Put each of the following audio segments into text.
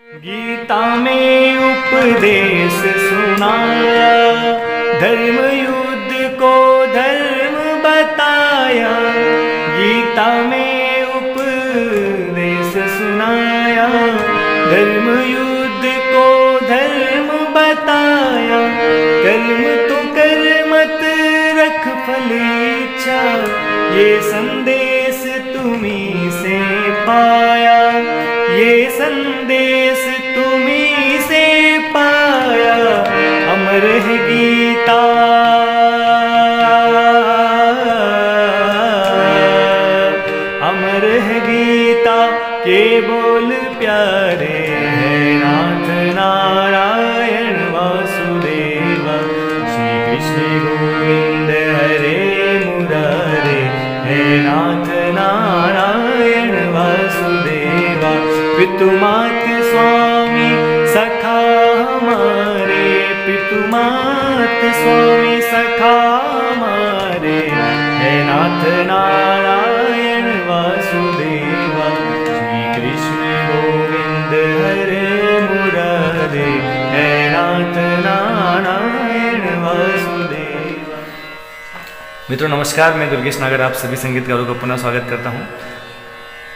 गीता में उपदेश सुनाया धर्म युद्ध को धर्म बताया। गीता में उपदेश सुनाया। धर्म युद्ध को धर्म बताया। कर्म तो कर मत रख फल इच्छा ये संदेश तुम्ही से पाया पितुमात स्वामी सखा हमारे पितुमात स्वामी सखा मित्रों, नमस्कार, मैं दुर्गेश नागर, आप सभी संगीतकारों का पुनः स्वागत करता हूँ।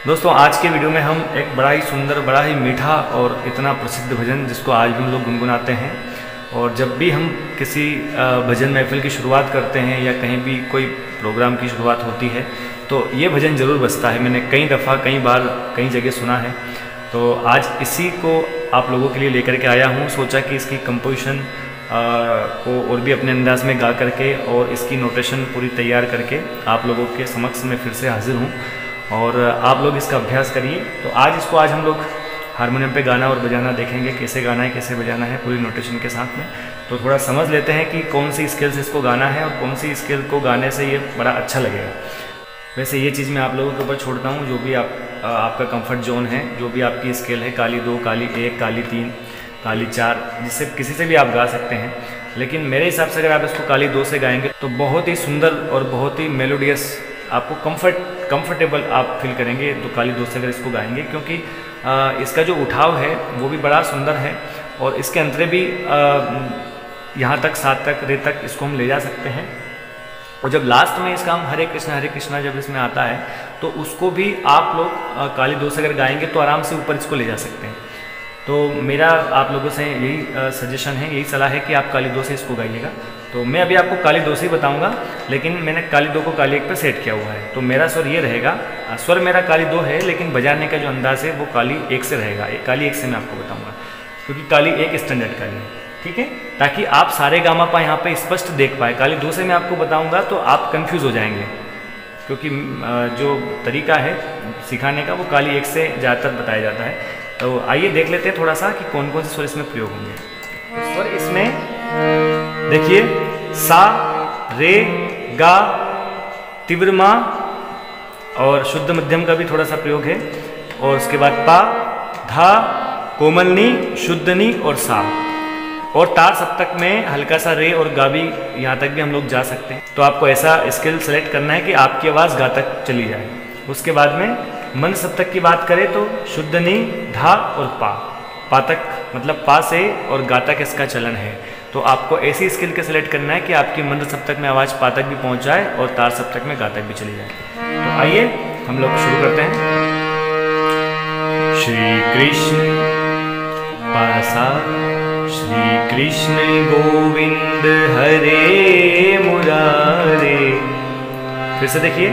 दोस्तों, आज के वीडियो में हम एक बड़ा ही सुंदर, बड़ा ही मीठा और इतना प्रसिद्ध भजन, जिसको आज भी हम लोग गुनगुनाते हैं। और जब भी हम किसी भजन महफिल की शुरुआत करते हैं या कहीं भी कोई प्रोग्राम की शुरुआत होती है तो ये भजन ज़रूर बसता है। मैंने कई दफ़ा, कई बार, कई जगह सुना है। तो आज इसी को आप लोगों के लिए लेकर के आया हूँ। सोचा कि इसकी कंपोजिशन को और भी अपने अंदाज में गा करके और इसकी नोटेशन पूरी तैयार करके आप लोगों के समक्ष में फिर से हाजिर हूँ। और आप लोग इसका अभ्यास करिए। तो आज इसको आज हम लोग हारमोनियम पे गाना और बजाना देखेंगे, कैसे गाना है, कैसे बजाना है पूरी नोटेशन के साथ में। तो थोड़ा समझ लेते हैं कि कौन सी स्केल से इसको गाना है और कौन सी स्केल को गाने से ये बड़ा अच्छा लगेगा। वैसे ये चीज़ मैं आप लोगों के ऊपर छोड़ता हूँ, जो भी आप, आपका कंफर्ट जोन है, जो भी आपकी स्केल है, काली दो, काली एक, काली तीन काली चार जिससे किसी से भी आप गा सकते हैं। लेकिन मेरे हिसाब से अगर आप इसको काली दो से गाएँगे तो बहुत ही सुंदर और बहुत ही मेलोडियस आपको कंफर्ट कंफर्टेबल आप फील करेंगे तो काली दो से अगर इसको गाएँगे। क्योंकि आ, इसका जो उठाव है वो भी बड़ा सुंदर है और इसके अंतरे भी यहाँ तक सात तक रे तक इसको हम ले जा सकते हैं। और जब लास्ट में इसका हम हरे कृष्णा हरे कृष्णा जब इसमें आता है तो उसको भी आप लोग काली दो से अगर गाएँगे तो आराम से ऊपर इसको ले जा सकते हैं। तो मेरा आप लोगों से यही सजेशन है, यही सलाह है कि आप काली दो से इसको गाइएगा। तो मैं अभी आपको काली दो से ही बताऊँगा, लेकिन मैंने काली दो को काली एक पर सेट किया हुआ है। तो मेरा स्वर ये रहेगा स्वर मेरा काली दो है, लेकिन बजाने का जो अंदाज है वो काली एक से रहेगा। काली एक से मैं आपको बताऊँगा, क्योंकि काली एक स्टैंडर्ड काली है, ठीक है? ताकि आप सारे गामा पा यहाँ पे स्पष्ट देख पाए। काली दो से मैं आपको बताऊँगा तो आप कंफ्यूज हो जाएँगे, क्योंकि जो तरीका है सिखाने का वो काली एक से ज़्यादातर बताया जाता है। तो आइए देख लेते हैं थोड़ा सा कि कौन कौन से स्वर इसमें प्रयोग होंगे। स्वर इसमें, देखिए, सा, रे, गा तीव्र मा और शुद्ध मध्यम का भी थोड़ा सा प्रयोग है। और उसके बाद पा, धा, कोमलनी, शुद्धनी और सा। और तार सप्तक में हल्का सा रे और गा भी यहाँ तक भी हम लोग जा सकते हैं। तो आपको ऐसा स्किल सेलेक्ट करना है कि आपकी आवाज़ गा तक चली जाए। उसके बाद में मंद सप्तक की बात करें तो शुद्ध नी, धा और पा। पातक मतलब पा से और गा तक इसका चलन है? तो आपको ऐसी स्किल के सेलेक्ट करना है कि आपकी मंद सप्तक में आवाज़ पातक भी पहुँच जाए और तार सप्तक में गा तक भी चली जाए। तो आइए, हम लोग शुरू करते हैं। श्री कृष्ण पासा, श्री कृष्ण गोविंद हरे मुरारे। फिर से देखिए।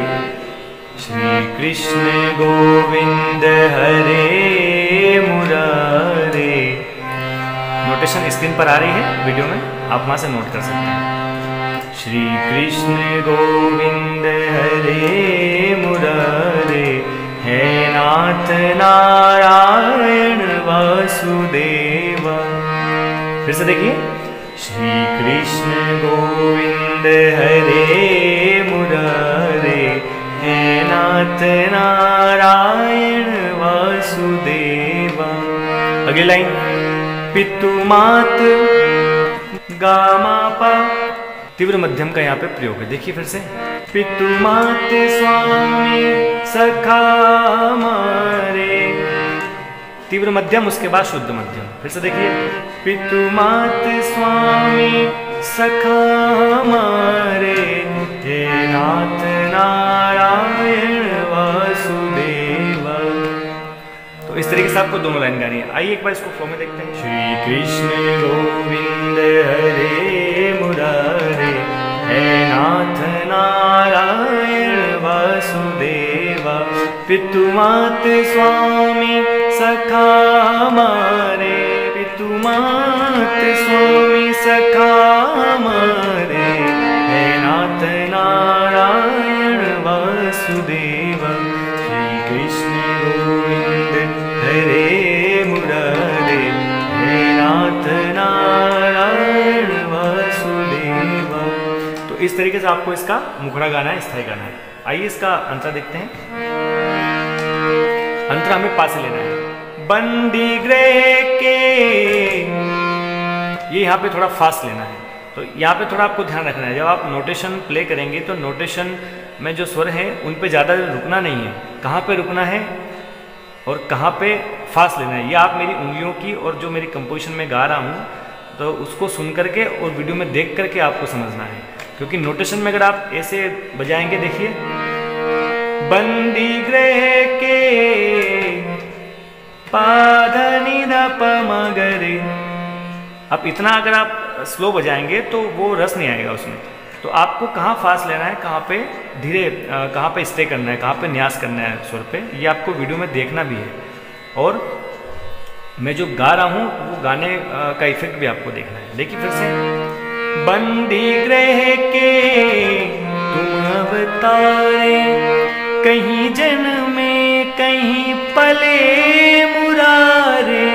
श्री कृष्ण गोविंद हरे मुरारे नोटेशन स्क्रीन पर आ रही है वीडियो में, आप वहाँ से नोट कर सकते हैं। श्री कृष्ण गोविंद हरे मुरारे हे नाथ नारायण वासुदेवा। फिर से देखिए। श्री कृष्ण गोविंद हरे मुरारे नाथ नारायण वासुदेवा। अगली लाइन। पितुमात गामापा तीव्र मध्यम का यहाँ पे प्रयोग है। देखिए फिर से। पितुमात स्वामी सखा मारे। तीव्र मध्यम, उसके बाद शुद्ध मध्यम। फिर से देखिए। पितु मात स्वामी सखा हमारे हे नाथ नारायण वासुदेव। तो इस तरीके से आपको दोनों लाइन गानी है। आइए एक बार इसको फ्लो में देखते हैं। श्री कृष्ण गोविंद हरे मुरारे, हे नाथ नारायण वासुदेव, पितु मात स्वामी इस तरीके से आपको इसका मुखड़ा गाना है, स्थायी गाना है। आइए इसका अंतर देखते हैं। अंतर हमें पास लेना है। बंदी गृह के ये यहाँ पे थोड़ा फास्ट लेना है। तो यहाँ पे थोड़ा आपको ध्यान रखना है। जब आप नोटेशन प्ले करेंगे तो नोटेशन में जो स्वर हैं, उन पे ज़्यादा रुकना नहीं है। कहाँ पे रुकना है और कहाँ पे फास्ट लेना है? ये आप मेरी उंगलियों की और जो मेरी कंपोजिशन में गा रहा हूँ तो उसको सुन करके और वीडियो में देख करके आपको समझना है। क्योंकि नोटेशन में अगर आप ऐसे बजाएँगे, देखिए। बंदी गृह के पाधनी मगरे अब इतना अगर आप स्लो बजाएँगे तो वो रस नहीं आएगा उसमें। तो आपको कहाँ फास्ट लेना है, कहाँ पे धीरे कहाँ पे स्टे करना है, कहाँ पे न्यास करना है स्वर पे, ये आपको वीडियो में देखना भी है। और मैं जो गा रहा हूँ, वो गाने का इफ़ेक्ट भी आपको देखना है। देखिए फिर से। बंदी ग्रह के तुम अवतारे कहीं जन्म कहीं पले मुरारे।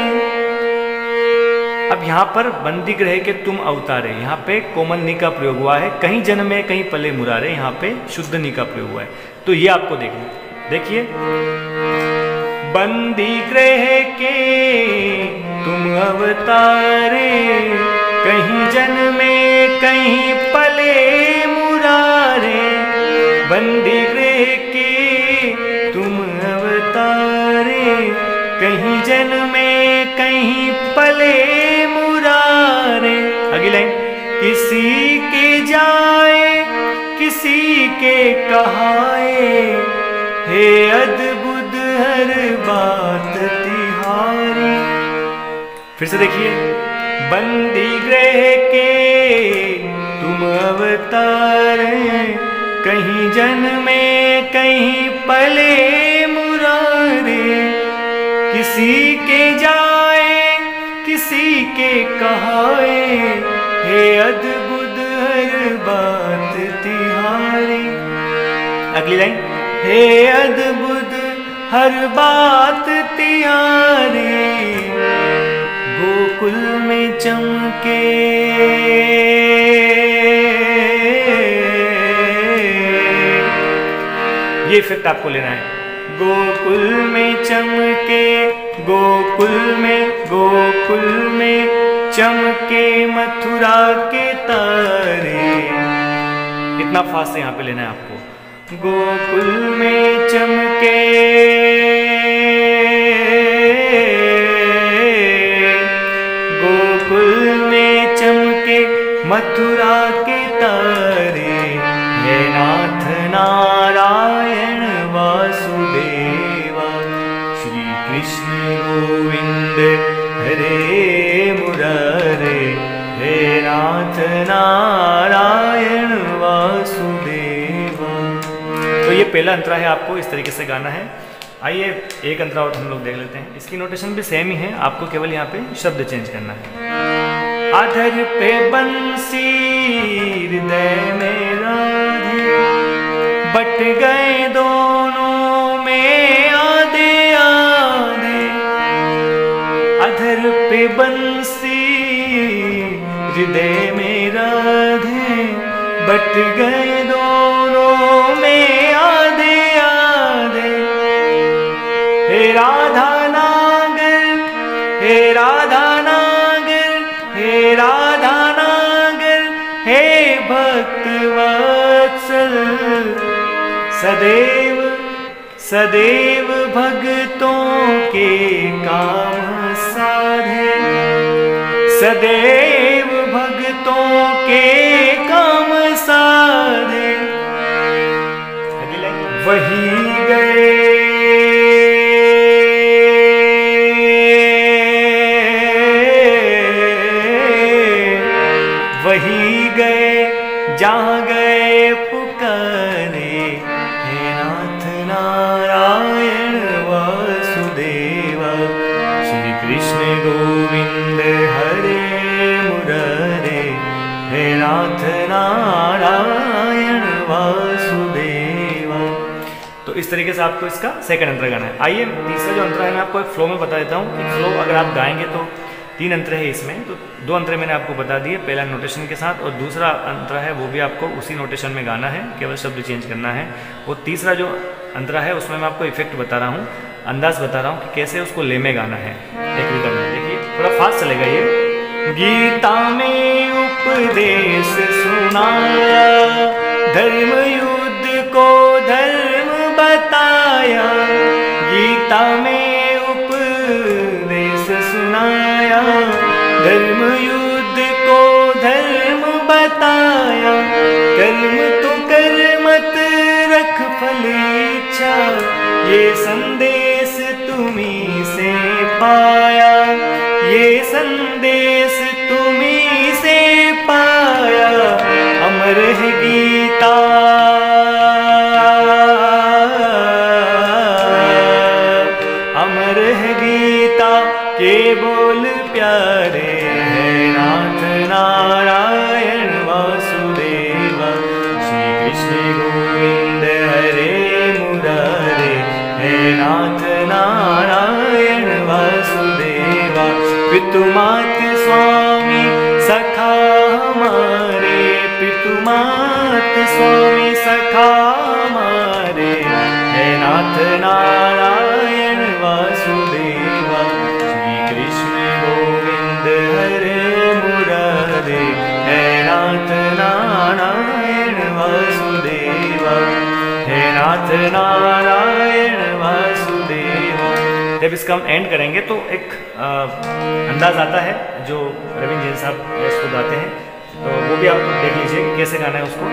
अब यहाँ पर बंदी ग्रह के तुम अवतारे यहाँ पे कोमल नी का प्रयोग हुआ है। कहीं जन्म कहीं पले मुरारे यहाँ पे शुद्ध नी का प्रयोग हुआ है। तो ये आपको देखना देखिए। बंदी ग्रह के तुम अवतारे कहीं जन्म किसी के जाए, किसी के कहाए। हे अद्भुत हर बात तिहारी। फिर से देखिए, बंदी गृह के तुम अवतार कहीं जन्म कहीं पले मुरारे। किसी के जाए, किसी के कहाए। हे अद्भुत हर बात तिहारी। अगली लाइन। हे अद्भुत हर बात तिहारी। गोकुल में चमके। ये इफ़ेक्ट आपको लेना है। गोकुल में चमके, गोकुल में गोकुल में चमके मथुरा के तारे। इतना फास्ट यहाँ पे लेना है आपको। गोकुल में चमके। गोकुल में चमके मथुरा के पहला अंतरा है आपको, इस तरीके से गाना है। आइए, एक अंतरा और हम लोग देख लेते हैं। इसकी नोटेशन भी सेम ही है, आपको केवल यहाँ पे शब्द चेंज करना है। अधर पे बंसी हृदय बट गए दोनों में आधे आधे। अधर पे बंसी हृदय में राधे बट गए सदैव सदैव भक्तों के काम साधे। सदैव नाथ नारायण वासुदेव। तो इस तरीके से आपको इसका सेकंड अंतर गाना है। आइए, तीसरा जो अंतर है, मैं आपको एक फ्लो में बता देता हूँ कि फ्लो अगर आप गाएँगे तो तीन अंतर है इसमें। तो दो अंतर मैंने आपको बता दिए, पहला नोटेशन के साथ और दूसरा अंतर है, वो भी आपको उसी नोटेशन में गाना है, केवल शब्द चेंज करना है। और तीसरा जो अंतर है, उसमें मैं आपको इफ़ेक्ट बता रहा हूँ, अंदाज बता रहा हूँ कि कैसे उसको ले में गाना है। एक रिदम में, देखिए, थोड़ा फास्ट चलेगा ये। गीता में उपदेश सुनाया धर्म युद्ध को धर्म बताया। गीता में उपदेश सुनाया। धर्म युद्ध को धर्म बताया। कर्म तो कर मत रख फल इच्छा। ये संदेश तुम्ही से पाया। ये संदेश नारायण वासुदेव पितुमात स्वामी, सखा हमारे पितुमात स्वामी, सखा हमारे। हे नाथ नारायण वासुदेव, श्री कृष्ण गोविंद हरे मुरारे। हे नाथ नारायण वासुदेव, हे नाथ नारायण जब इसका हम एंड करेंगे तो एक अंदाज आता है जो रविंद्र जैन साहब इसको गाते हैं तो वो भी आप देख लीजिए कैसे गाना है उसको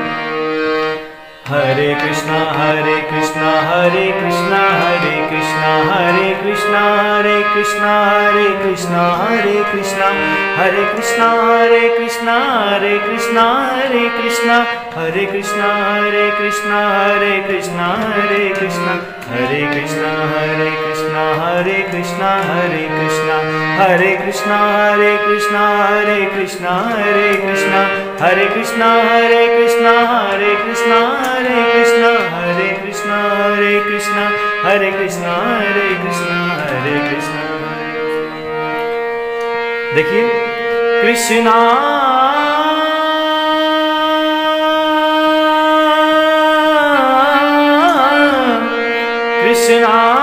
हरे कृष्णा हरे कृष्णा हरे कृष्णा हरे कृष्णा हरे कृष्णा हरे कृष्णा हरे कृष्णा हरे कृष्णा हरे कृष्णा हरे कृष्णा हरे कृष्णा हरे कृष्णा हरे कृष्णा हरे कृष्णा हरे कृष्णा हरे कृष्णा हरे कृष्णा हरे कृष्णा हरे कृष्णा हरे कृष्णा हरे कृष्णा हरे कृष्णा हरे कृष्णा हरे कृष्णा हरे कृष्णा हरे कृष्णा हरे कृष्णा हरे कृष्णा हरे कृष्णा हरे कृष्णा हरे कृष्णा हरे कृष्णा हरे कृष्णा देखिए कृष्णा कृष्णा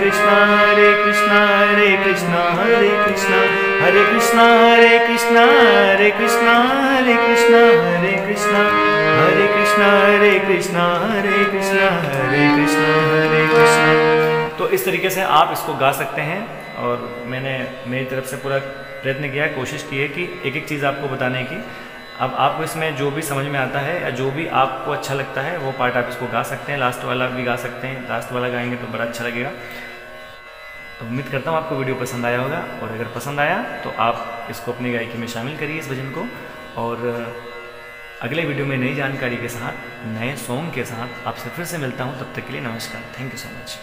कृष्णा हरे कृष्णा हरे कृष्णा हरे कृष्णा हरे कृष्णा हरे कृष्णा हरे कृष्णा हरे कृष्णा हरे कृष्णा हरे कृष्णा हरे कृष्णा हरे कृष्णा हरे कृष्णा हरे कृष्णा तो इस तरीके से आप इसको गा सकते हैं और मैंने मेरी तरफ़ से पूरा प्रयत्न किया है कोशिश की है कि एक एक चीज़ आपको बताने की अब आपको इसमें जो भी समझ में आता है या जो भी आपको अच्छा लगता है वो पार्ट आप इसको गा सकते हैं लास्ट वाला भी गा सकते हैं लास्ट वाला गाएँगे तो बड़ा अच्छा लगेगा तो उम्मीद करता हूँ आपको वीडियो पसंद आया होगा, और अगर पसंद आया तो आप इसको अपनी गायकी में शामिल करिए इस भजन को। और अगले वीडियो में नई जानकारी के साथ, नए सॉन्ग के साथ आपसे फिर से मिलता हूँ, तब तक के लिए नमस्कार। Thank you so much.